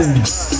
Records.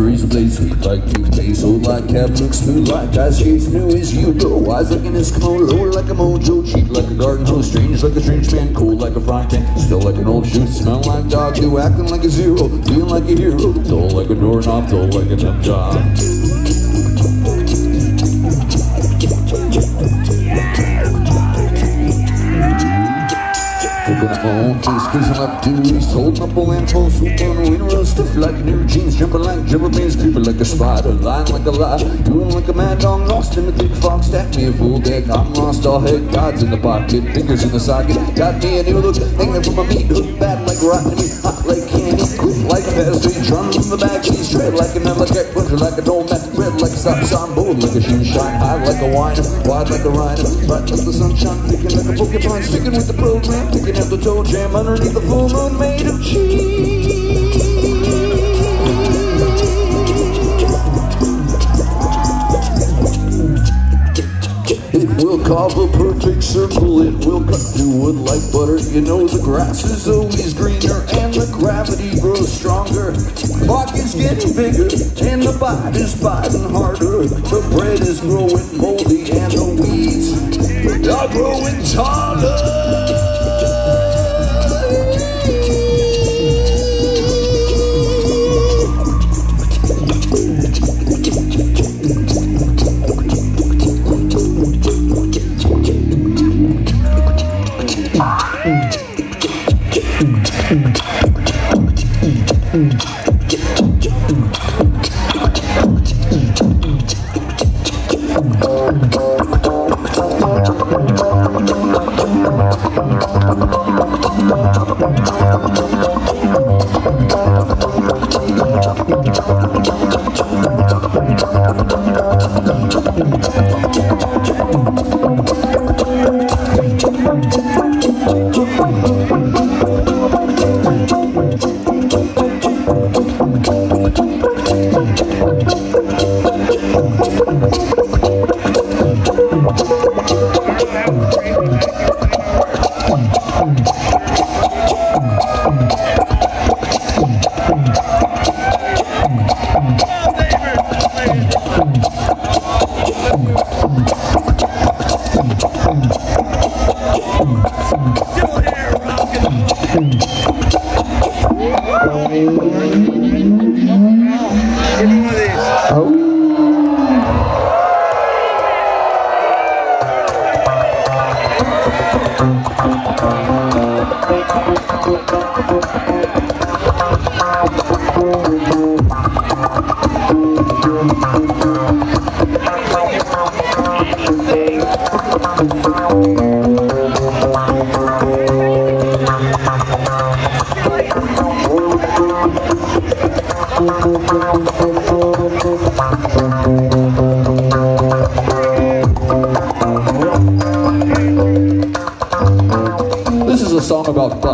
Razor blade, sweet like toothpaste, old like cap, looks smooth like ice skates, new as you know. Wise like an Eskimo, low like a mojo, cheap like a garden hose, strange like a strange man, cold like a frying pan, still like an old shoe, smell like dog, do acting like a zero, feeling like a hero, dull like a doorknob, dull like a dumb job. Got my own case, cruising up duties, holding up a lamppost, swoop on a winter stiff like new jeans, jumping like jibber beans, creeping like a spider, lying like a lie, doing like a mad dog, lost in the thick fog, stack me a full deck, I'm lost all head, God's in the pocket, fingers in the socket, got me a new look, hanging from my meat. Hook, bad like rotten meat, hot like like a speed, drum from the back, he's tread like an electric butcher, like a old man, red like a stop like a shoe shine, high like a wine wide like a rhino, bright like the sunshine, picking like a Pokemon, sticking with the program, picking up the toe jam underneath the full moon made of cheese. Carve a perfect circle, it will cut through wood like butter. You know the grass is always greener and the gravity grows stronger. Bark is getting bigger and the bite is biting harder. The bread is growing moldy and the weeds are growing taller.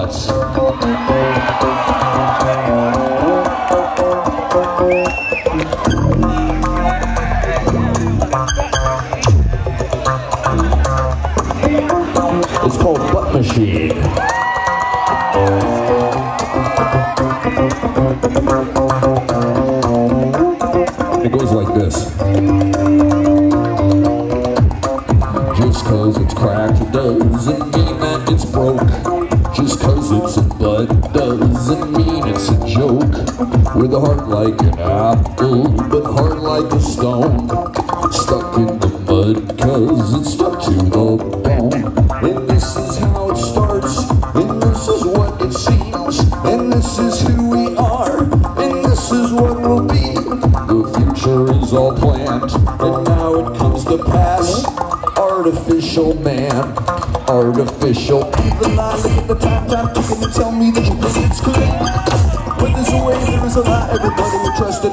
About it seems, and this is who we are, and this is what we'll be. The future is all planned, and now it comes to pass. Artificial man, artificial. Even I at the time, time ticking and tell me that you think it's clean. When there's a way, there is a lie. Everybody will trust in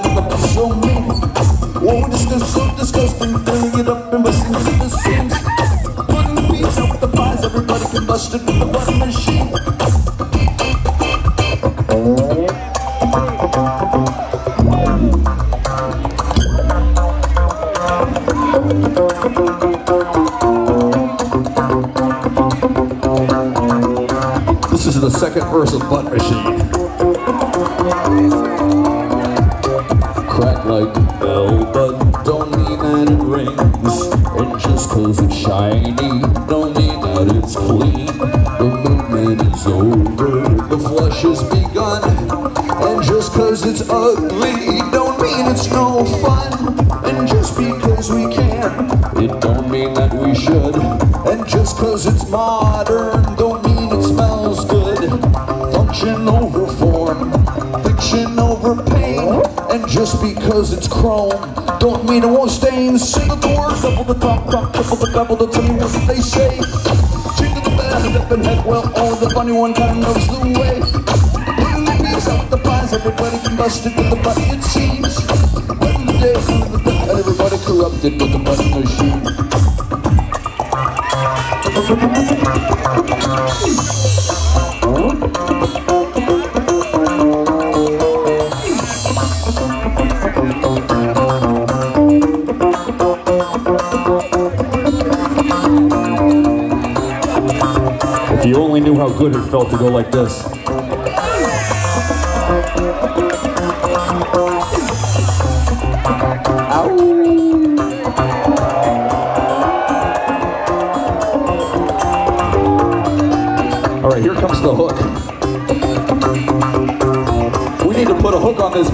just cause it's shiny, don't mean that it's clean. The movement is over, the flush has begun. And just cause it's ugly, don't mean it's no fun. And just because we can, it don't mean that we should. And just cause it's modern, don't mean it smells good. Function over form, fiction over pain. And just because it's chrome, don't mean it won't stain. Single the double the top, top, the double the tell me what they say. Jingle the bell, hip and head, well, oh, the funny one kind of knows the way. Putting the beats out the pies, everybody can bust it with the button, it seems. When the day, when the day, and everybody corrupted with the button machine. Felt to go like this. All right, here comes the hook. We need to put a hook on this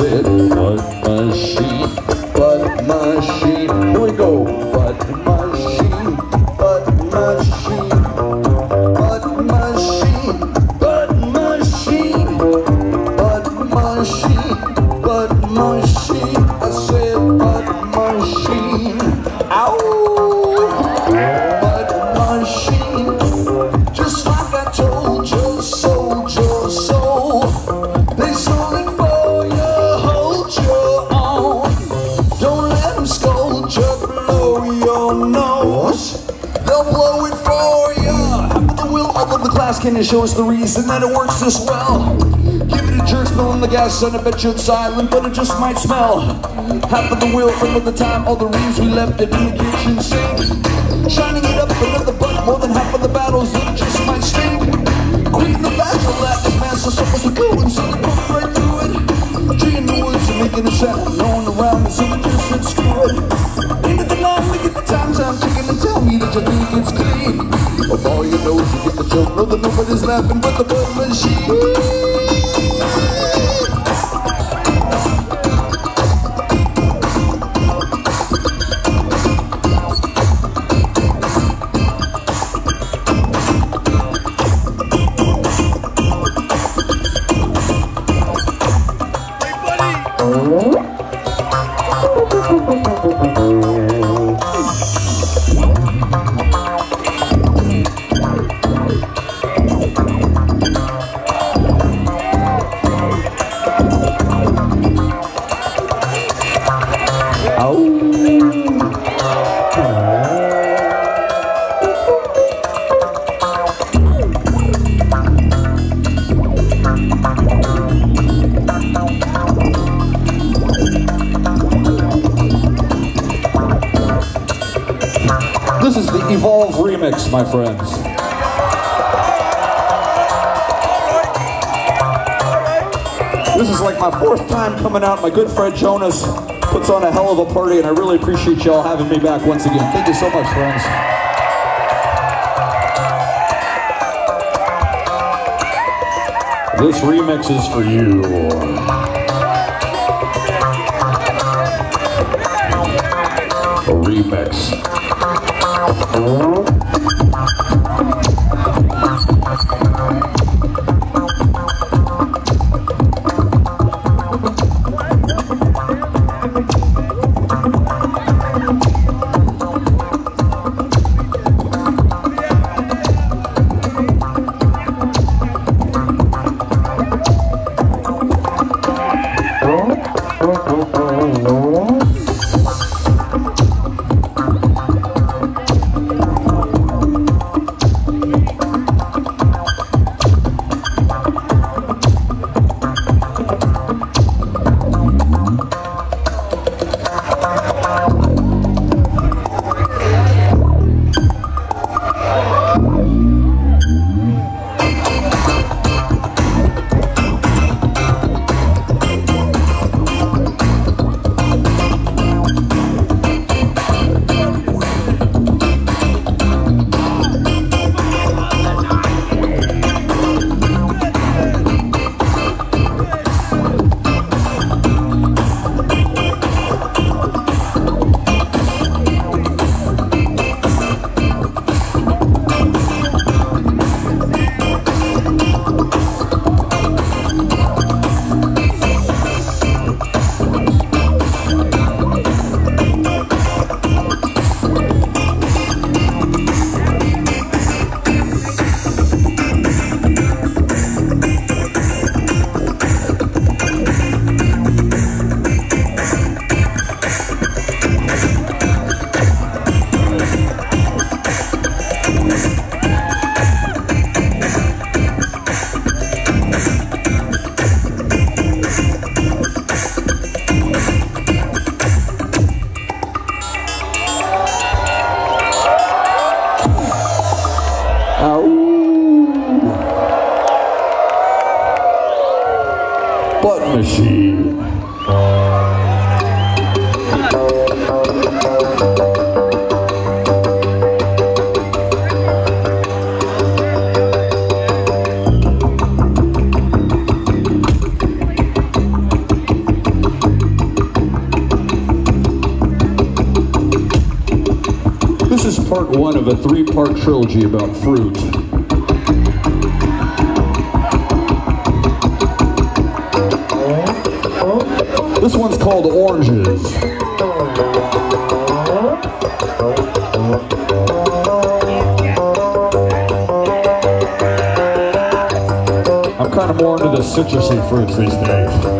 said butt machine, butt machine. It works this well? Give it a jerk, spilling the gas, and I bet you it's silent, but it just might smell. Half of the wheel, of the time, all the reams we left it in the kitchen sink. Shining it up another butt, more than half of the battles, it just might stink. Queen the battle, that is man, so supposed to go, and so they put right through it. Tree in the woods and making a sound, no one around, so they just said screw it. Into the long, look at the times I'm ticking and tell me that you think it's clean. Of all you know, get the joke, that nobody's laughing but the butt machine. My friends. This is like my fourth time coming out. My good friend Jonas Puts on a hell of a party, and I really appreciate y'all having me back once again. Thank you so much, friends. This remix is for you. Remix. Three-part trilogy about fruit. This one's called Oranges. I'm kind of more into the citrusy fruits these days.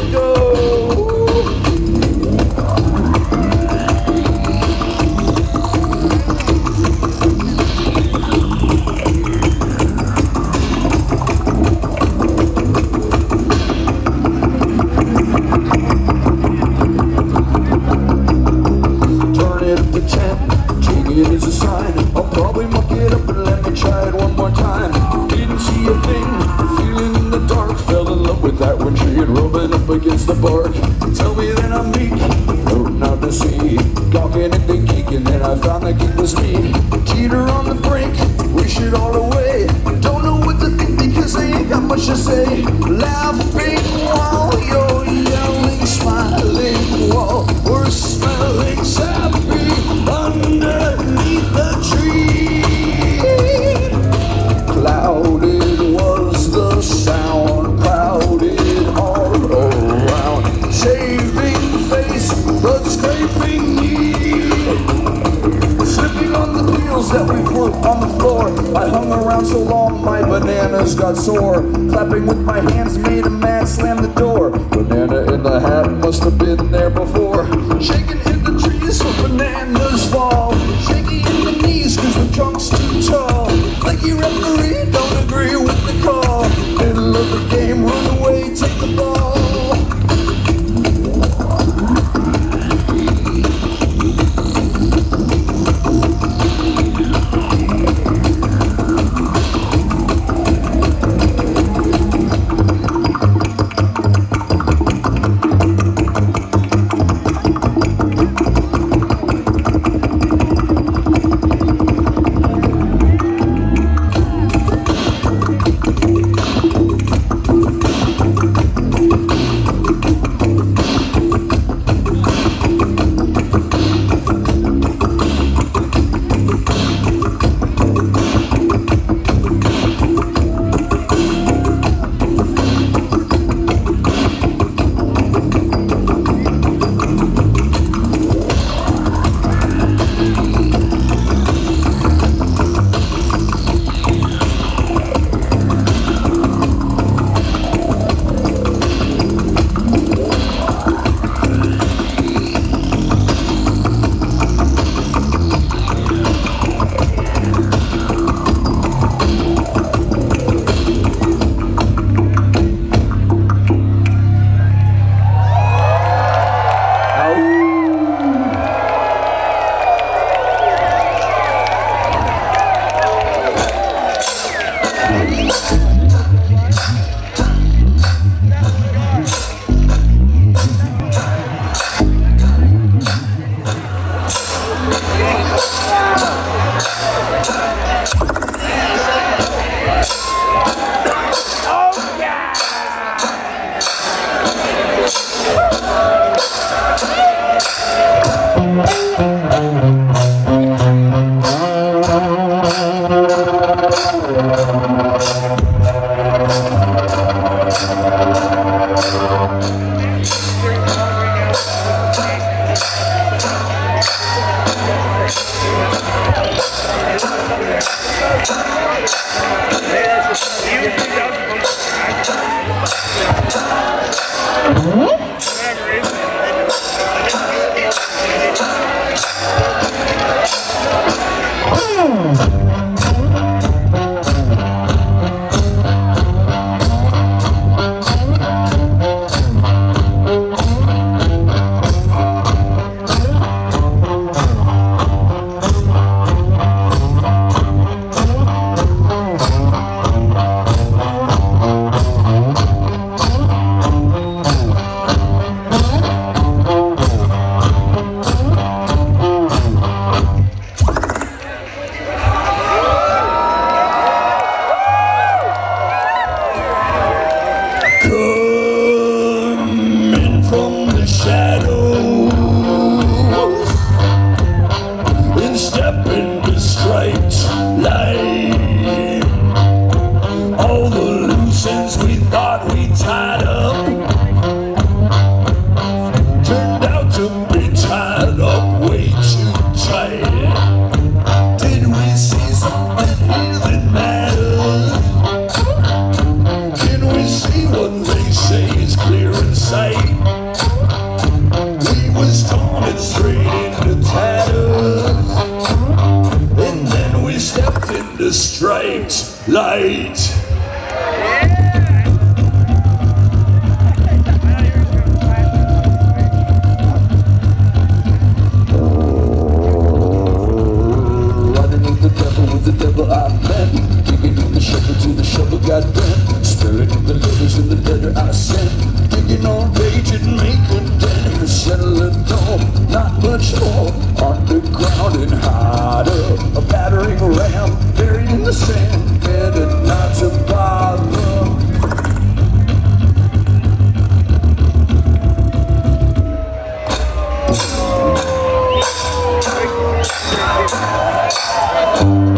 down so long my bananas got sore. Clapping with my hands made a man slam the door. Banana in the hat must have been there before. Shaking in the trees for bananas. Light. Música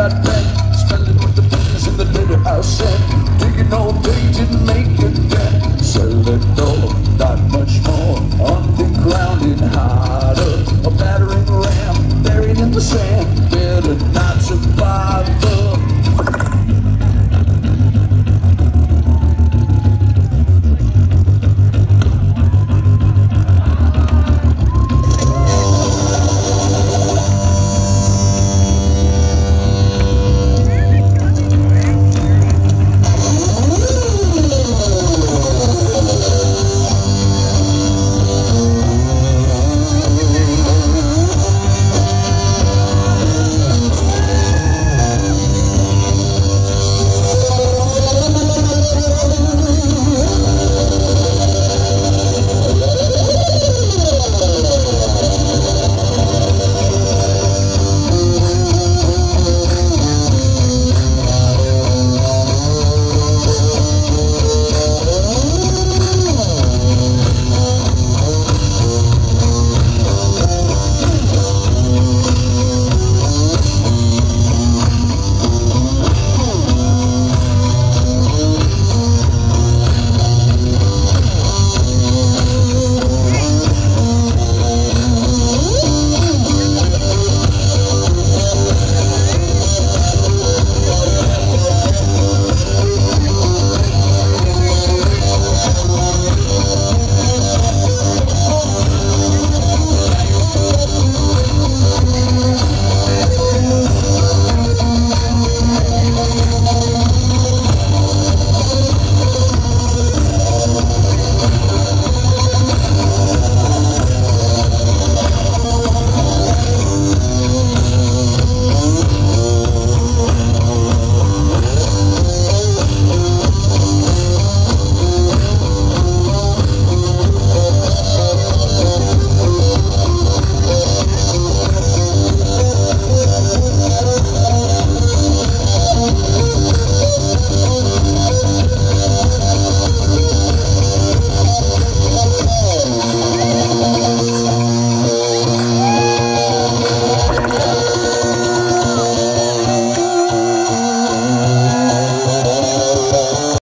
got bent